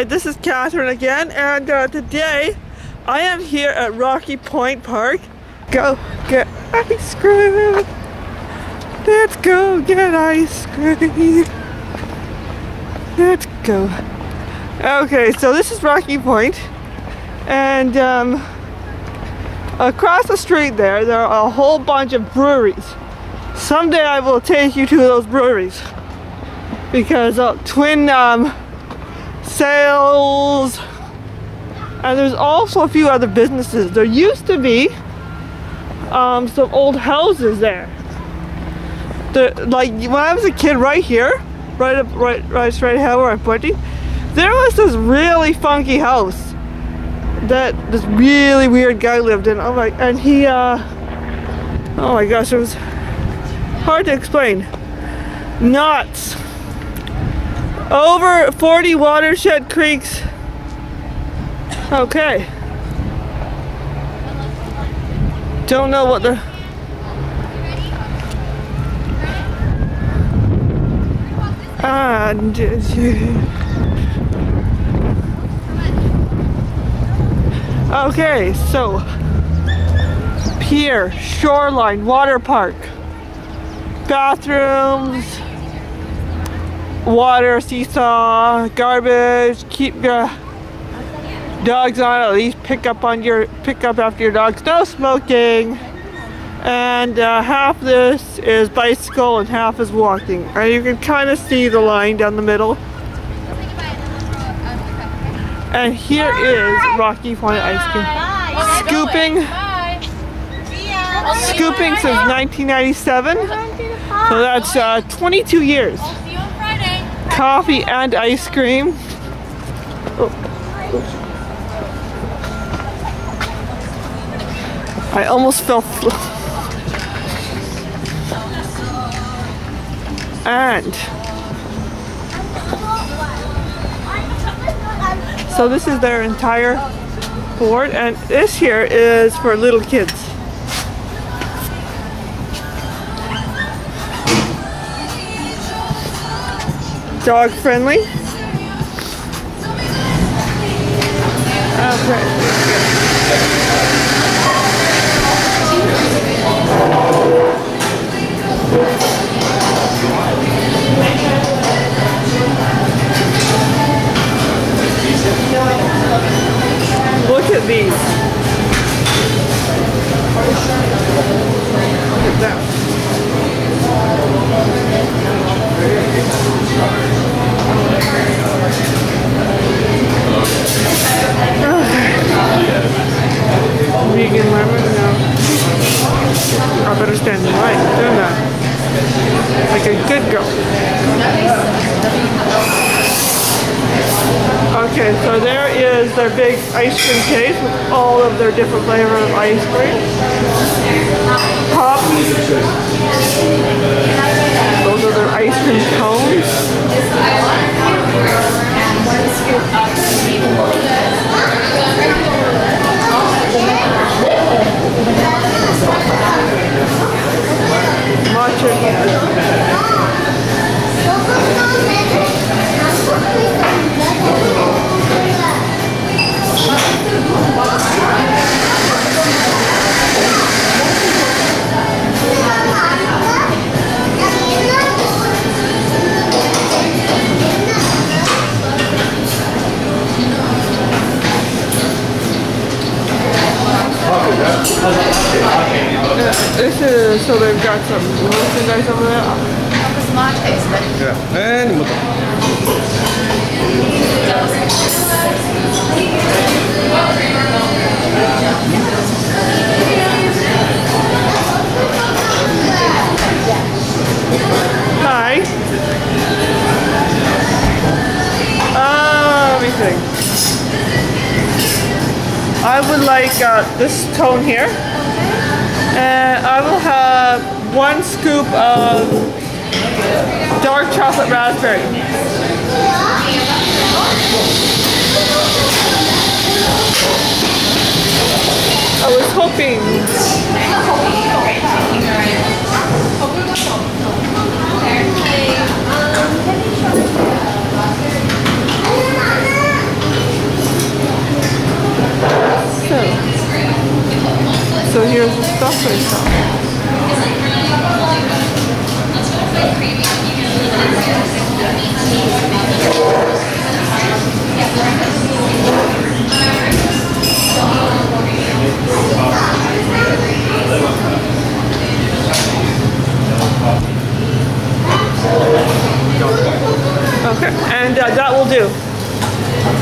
Hi, this is Catherine again, and uh, today I am here at Rocky Point Park. Go get ice cream. Let's go get ice cream. Let's go. Okay, so this is Rocky Point, and um, across the street there, there are a whole bunch of breweries. Someday I will take you to those breweries because uh, Twin um, Sails, and there's also a few other businesses. There used to be um, some old houses there. The, like when I was a kid, right here, right up, right, right straight ahead where I'm pointing, there was this really funky house that this really weird guy lived in. Oh my, and he, uh, oh my gosh, it was hard to explain. Nuts. Over 40 watershed creeks. Okay. Don't know what the ah, and okay so pier shoreline water park bathrooms water seesaw garbage keep your dogs on at least pick up on your pick up after your dogs no smoking. And uh, half this is bicycle and half is walking. And you can kind of see the line down the middle. And here is Rocky Point Ice Cream. Scooping. Scooping since 1997 so that's uh, 22 years coffee and ice cream. I almost fell and so this is their entire board and this here is for little kids dog friendly okay Look at these. Look at that. Vegan lemon? No. I better stand in line. Doing that. Like a good girl. Okay, so there is their big ice cream case with all of their different flavors of ice cream. Pop. Those are their ice cream cones. Matcha. This tone here. And I will have one scoop of dark chocolate raspberry. I was hoping So here's the stuff they sell. Okay, and uh, that will do.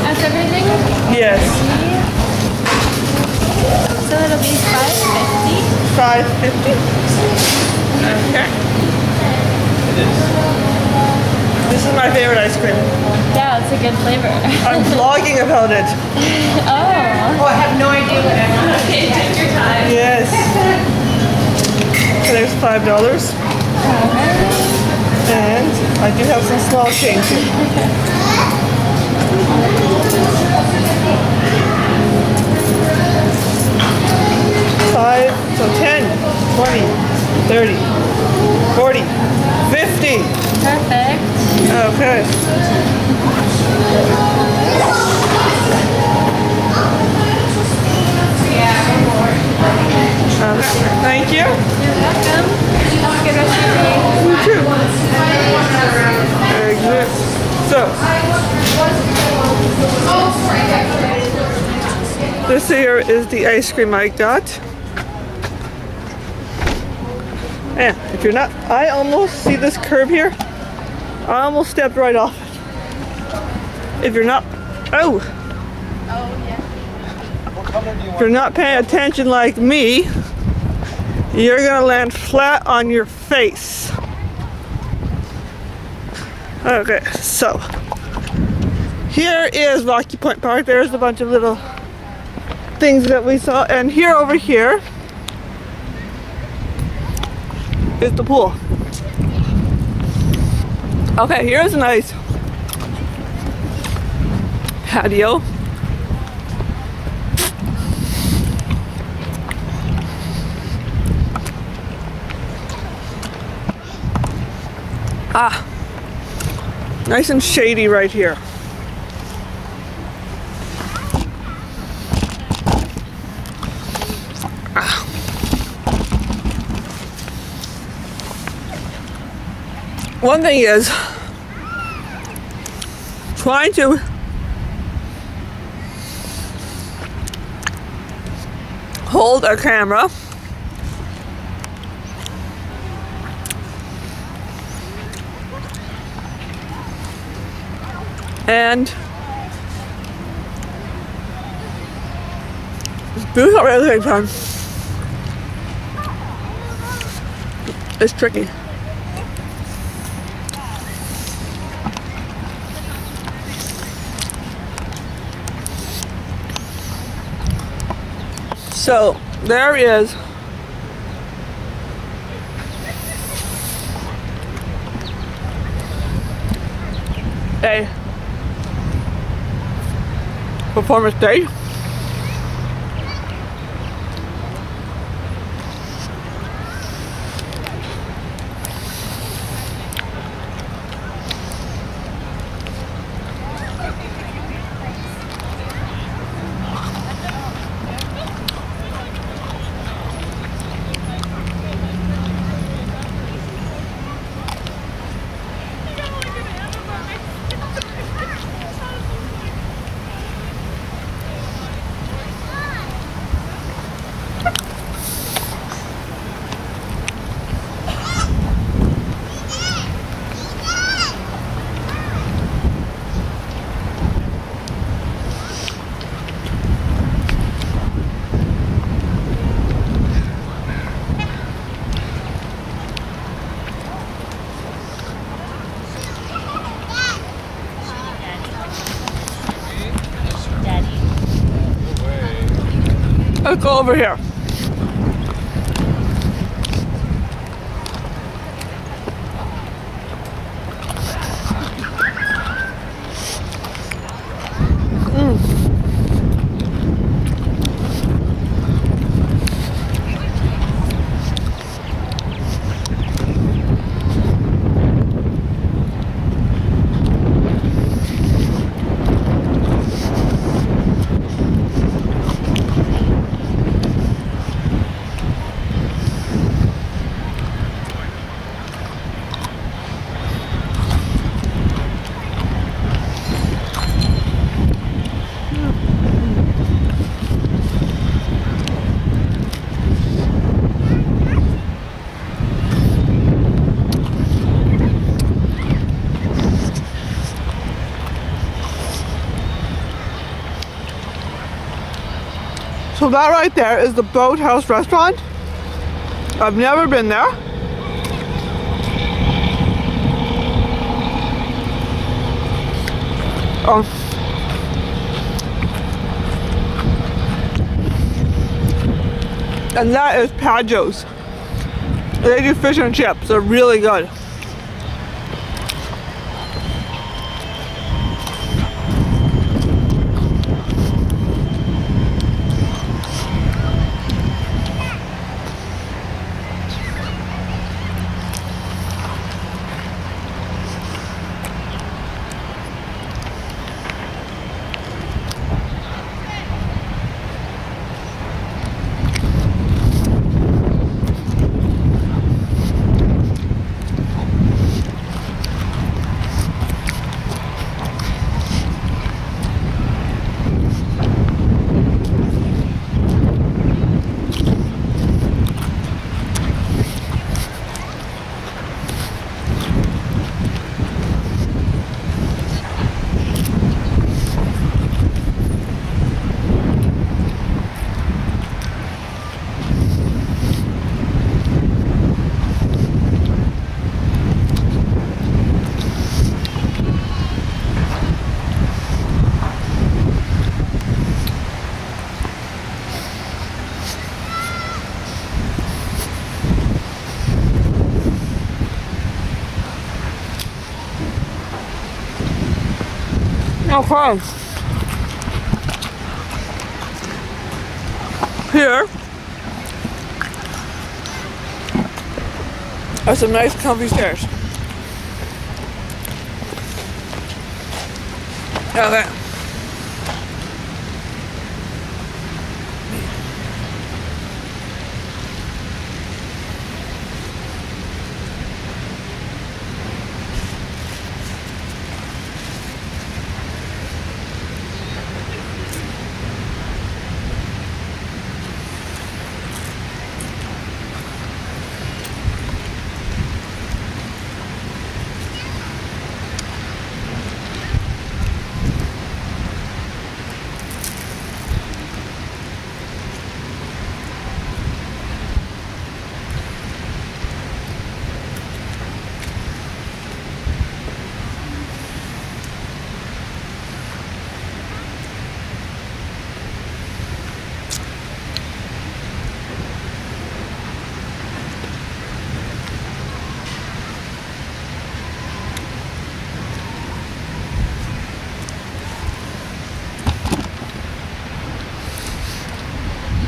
That's everything? Yes, So it'll be five fifty. five fifty. Okay. It is. This is my favorite ice cream. Yeah, it's a good flavor. I'm vlogging about it. oh. Oh, I have no idea what I want. Okay, take your time. Yes. So there's five dollars. Uh-huh. And I do have some small change here. Five, so 10, 20, 30, 40, 50. Perfect. Okay. Okay, Thank you. You're welcome. Have a good rest of your day. You too. Exit. So. This here is the ice cream I got. And if you're not, I almost see this curb here. I almost stepped right off it. If you're not, oh. If you're not paying attention like me, you're gonna land flat on your face. Okay, so here is Rocky Point Park. There's a bunch of little things that we saw, and here over here is the pool. Okay, here's a nice patio. Ah, nice and shady right here. One thing is trying to hold a camera and do something at the same time. It's tricky. So there is a performance day. Let's go over here. So that right there is the Boathouse Restaurant. I've never been there. Um, and that is Pajo's. They do fish and chips. They're really good. Okay. Here are some nice comfy stairs. Okay.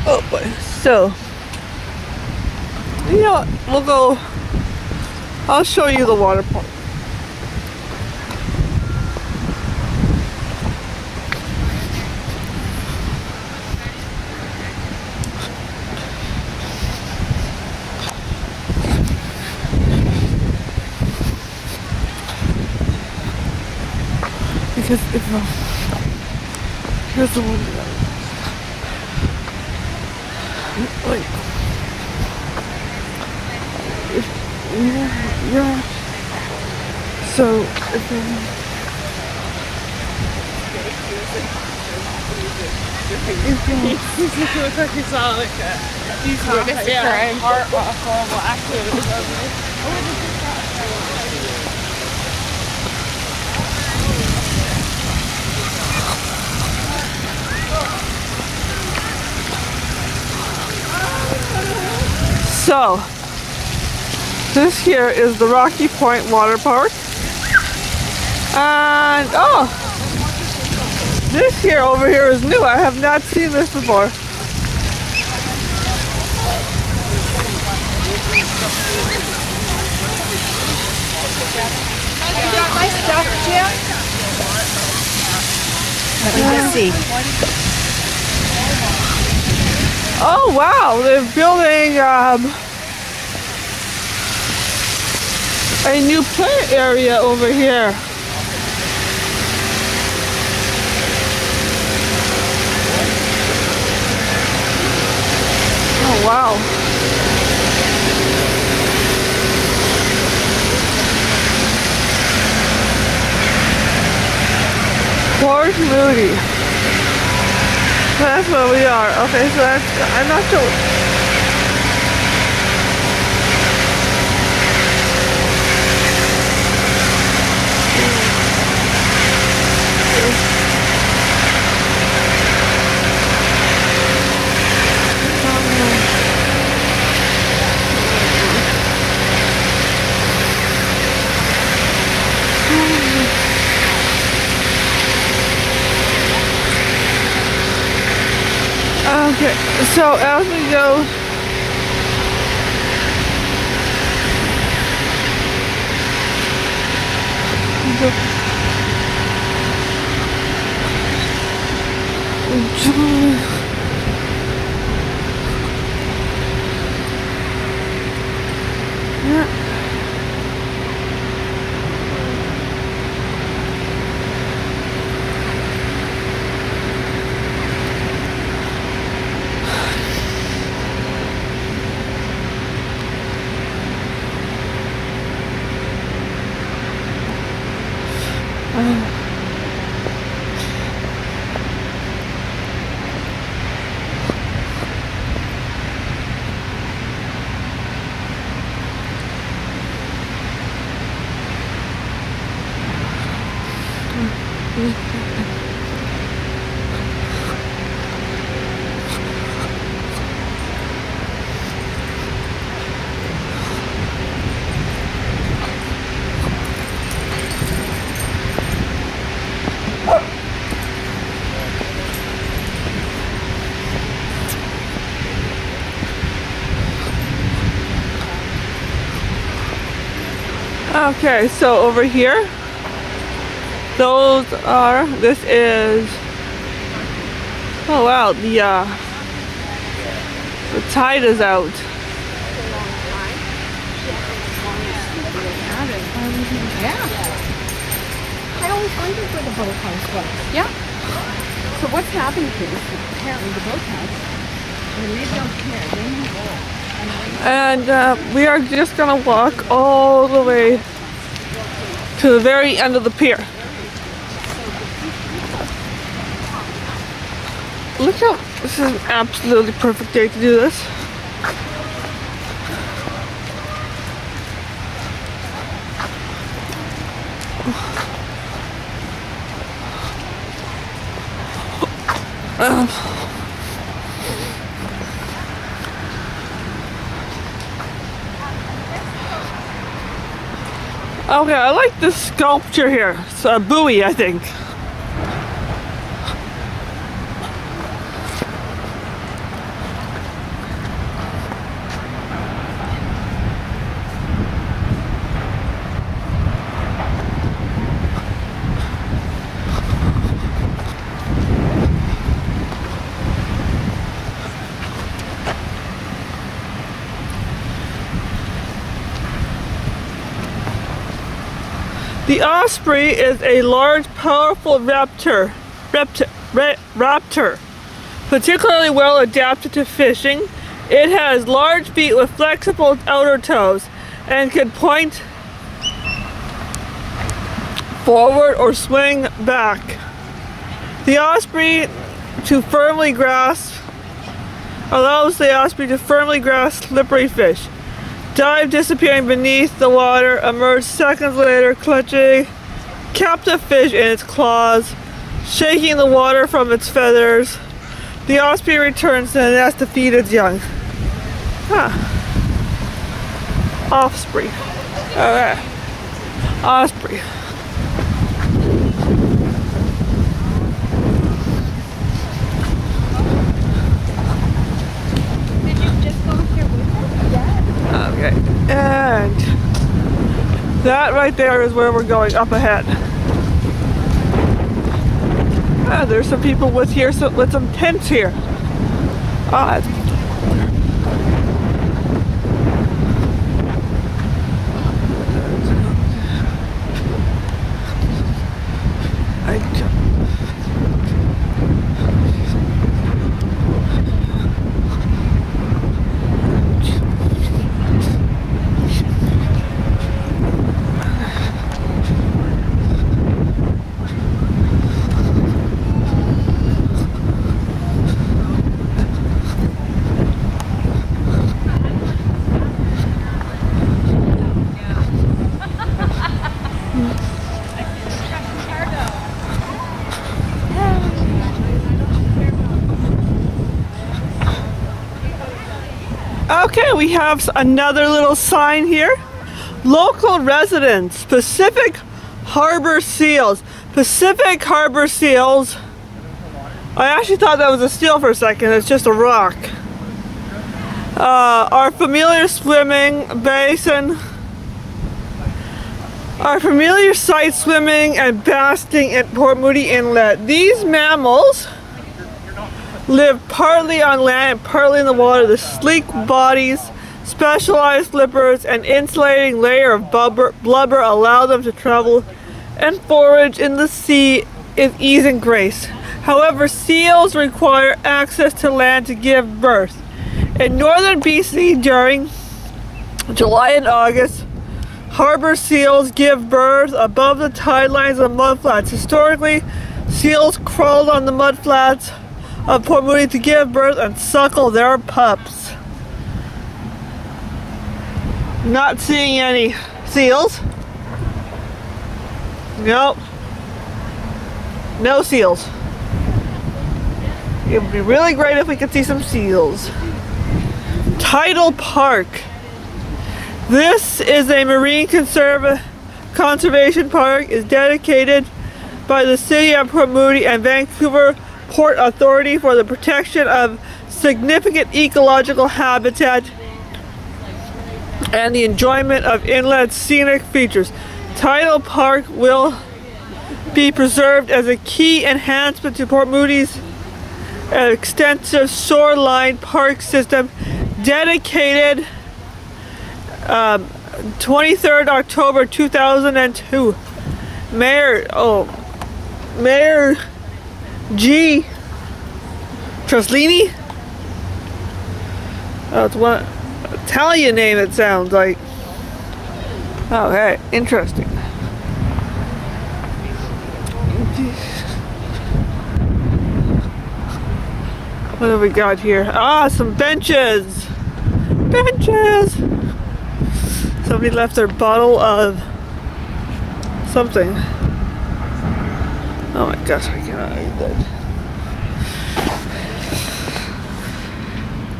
Oh boy. So, you know? We'll go. I'll show you the water park. Because if uh, here's the one. Like, if, yeah, yeah. So, if um, looks like you saw like a a crime. Heart, a accident. So, this here is the Rocky Point Water Park. And, oh, this here over here is new. I have not seen this before. You got my stuff, Jim? Let me just see. Oh wow, they're building um, a new play area over here. Oh wow. Port Moody. That's where we are. Okay, so that's, I'm not sure. Okay, so as we go Yeah. Okay, so over here, those are, this is, oh wow, the, uh, the tide is out. Yeah. I always wondered where the boathouse was. Yeah. So what's happened to this? Apparently the boathouse. And they don't care. They know. And uh, we are just gonna walk all the way to the very end of the pier. Look how this is an absolutely perfect day to do this. Um, Okay, I like this sculpture here. It's a buoy, I think. The osprey is a large, powerful raptor, raptor, raptor, particularly well adapted to fishing. It has large feet with flexible outer toes and can point forward or swing back. The osprey to firmly grasp allows the osprey to firmly grasp slippery fish dive disappearing beneath the water, emerge seconds later clutching captive fish in its claws, shaking the water from its feathers. The osprey returns to the nest to feed its young. Huh. Offspring. Alright. Osprey. Okay, and that right there is where we're going up ahead. Ah, there's some people with here, so, with some tents here. Ah, Okay, we have another little sign here. Local residents, Pacific Harbor Seals. Pacific Harbor Seals. I actually thought that was a seal for a second. It's just a rock. Uh, our familiar swimming basin. Our familiar sight swimming and basking at Port Moody Inlet. These mammals live partly on land and partly in the water. The sleek bodies, specialized flippers, and insulating layer of blubber, blubber allow them to travel and forage in the sea with ease and grace. However, seals require access to land to give birth. In northern BC during July and August, harbor seals give birth above the tide lines of mudflats. Historically, seals crawled on the mudflats of Moody to give birth and suckle their pups. Not seeing any seals. Nope. No seals. It would be really great if we could see some seals. Tidal Park. This is a marine conserva- conservation park. is dedicated by the City of Port Moody and Vancouver Port Authority for the protection of significant ecological habitat and the enjoyment of inlet scenic features. Tidal Park will be preserved as a key enhancement to Port Moody's extensive shoreline park system dedicated um, 23rd October 2002. Mayor, oh, Mayor G. Truslini? Oh, it's one Italian name it sounds like. Okay, interesting. What have we got here? Ah, some benches! Benches! Somebody left their bottle of something. Oh my gosh, I cannot eat that.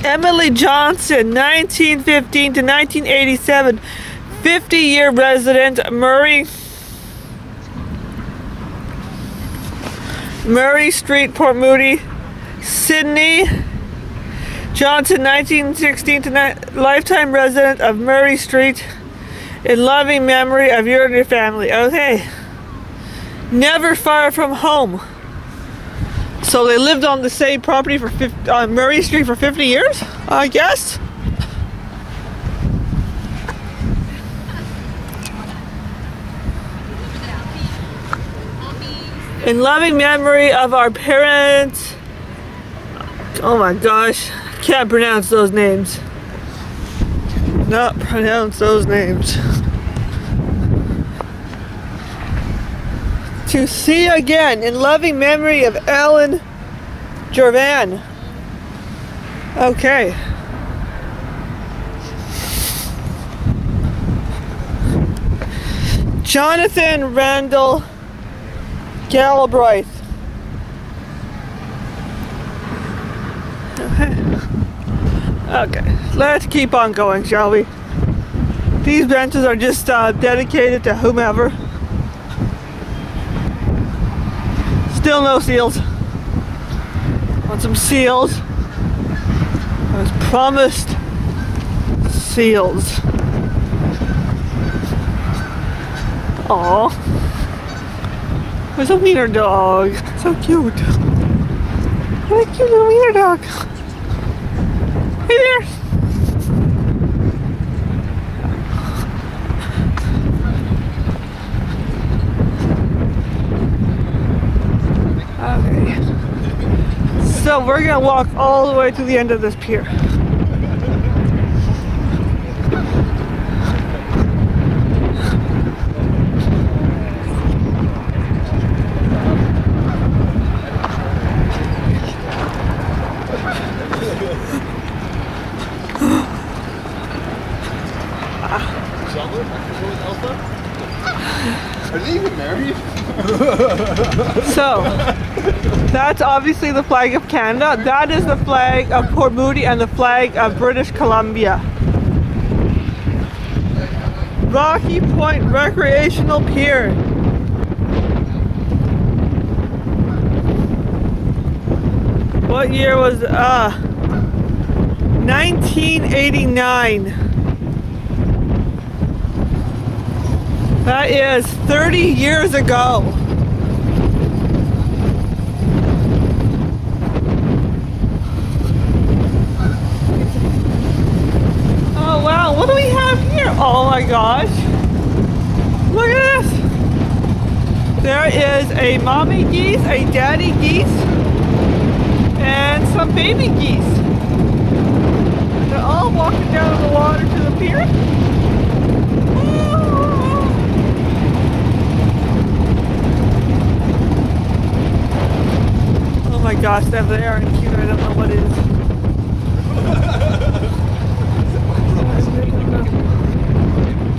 Emily Johnson, 1915 to 1987, 50 year resident, Murray. Murray Street, Port Moody, Sydney. Johnson, 1916 to lifetime resident of Murray Street, in loving memory of you and your family. Oh, okay. Never far from home. So they lived on the same property for 50, on Murray Street for 50 years, I guess. In loving memory of our parents. Oh my gosh, can't pronounce those names. Not pronounce those names. To see again in loving memory of Ellen Jervan. Okay. Jonathan Randall Galbraith. Okay. okay, let's keep on going, shall we? These benches are just uh, dedicated to whomever. Still no seals. Want some seals? I was promised seals. Aw. There's a wiener dog. So cute. What a cute little wiener dog. Hey there. Okay. So we're gonna walk all the way to the end of this pier. Are they even married? So That's obviously the flag of Canada. That is the flag of Port Moody and the flag of British Columbia. Rocky Point Recreational Pier. What year was uh 1989. That is 30 years ago. Oh wow, what do we have here? Oh my gosh. Look at this. There is a mommy geese, a daddy geese, and some baby geese. They're all walking down the water to the pier. Oh my gosh, they're there and cute. I don't know what it is.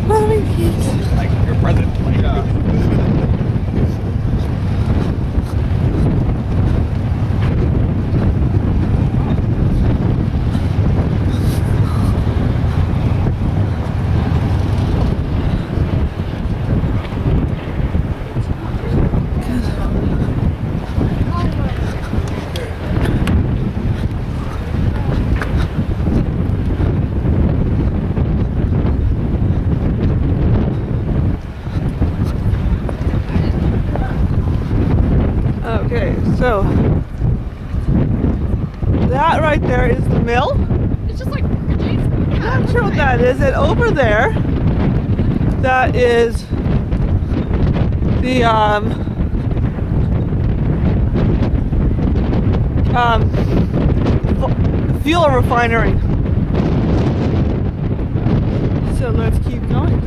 Mommy geese. Like your present. Yeah. Okay, so that right there is the mill. It's just like adjacent. Yeah, Not sure what that is. And over there, that is um um fuel refinery. So let's keep going.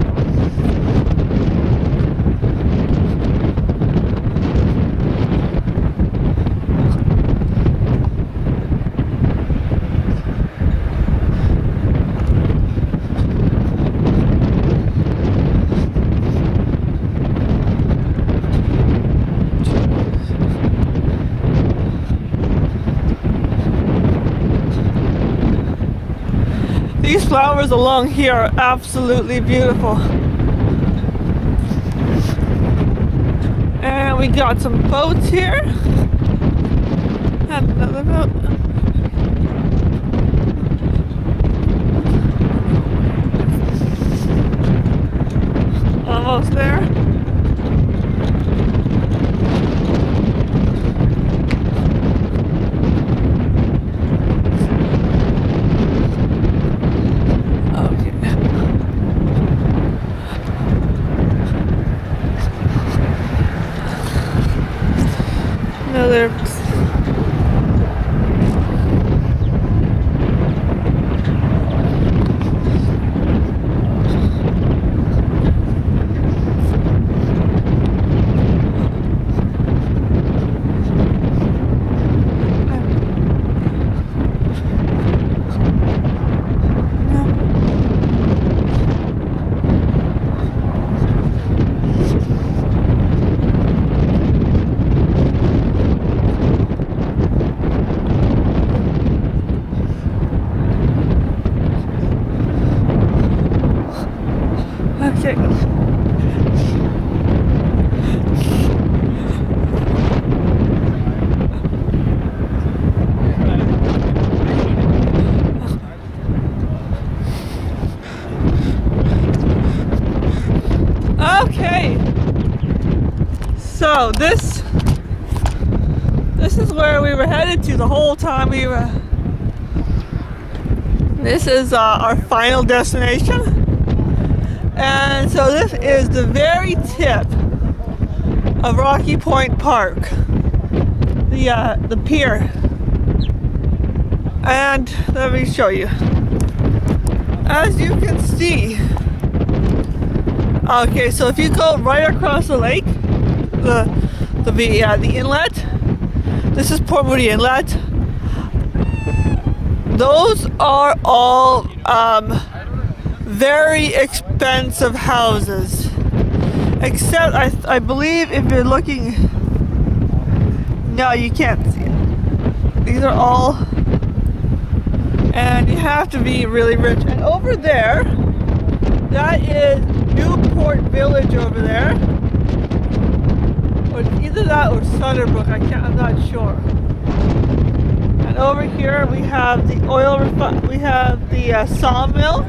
These flowers along here are absolutely beautiful. And we got some boats here. And another boat. Almost there. Okay. Another. Okay. Okay. So this this is where we were headed to the whole time we were. This is uh, our final destination. And so this is the very tip of Rocky Point Park, the uh, the pier. And let me show you. As you can see, okay, so if you go right across the lake, the the the, uh, the inlet, this is Port Moody Inlet. Those are all um, very expensive houses. Except, I, I believe if you're looking No, you can't see it. These are all, and you have to be really rich. And over there, that is Newport Village over there. Or either that or Suter Brook, I can't, I'm not sure. And over here we have the oil we have the uh, sawmill.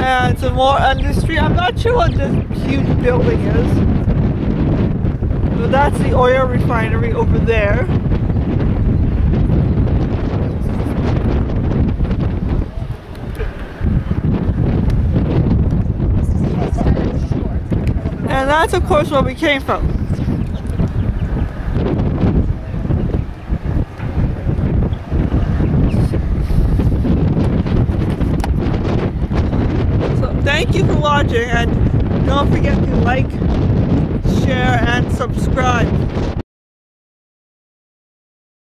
And some more industry. I'm not sure what this huge building is. But that's the oil refinery over there. And that's of course where we came from. So thank you for watching and don't forget to like, share and subscribe.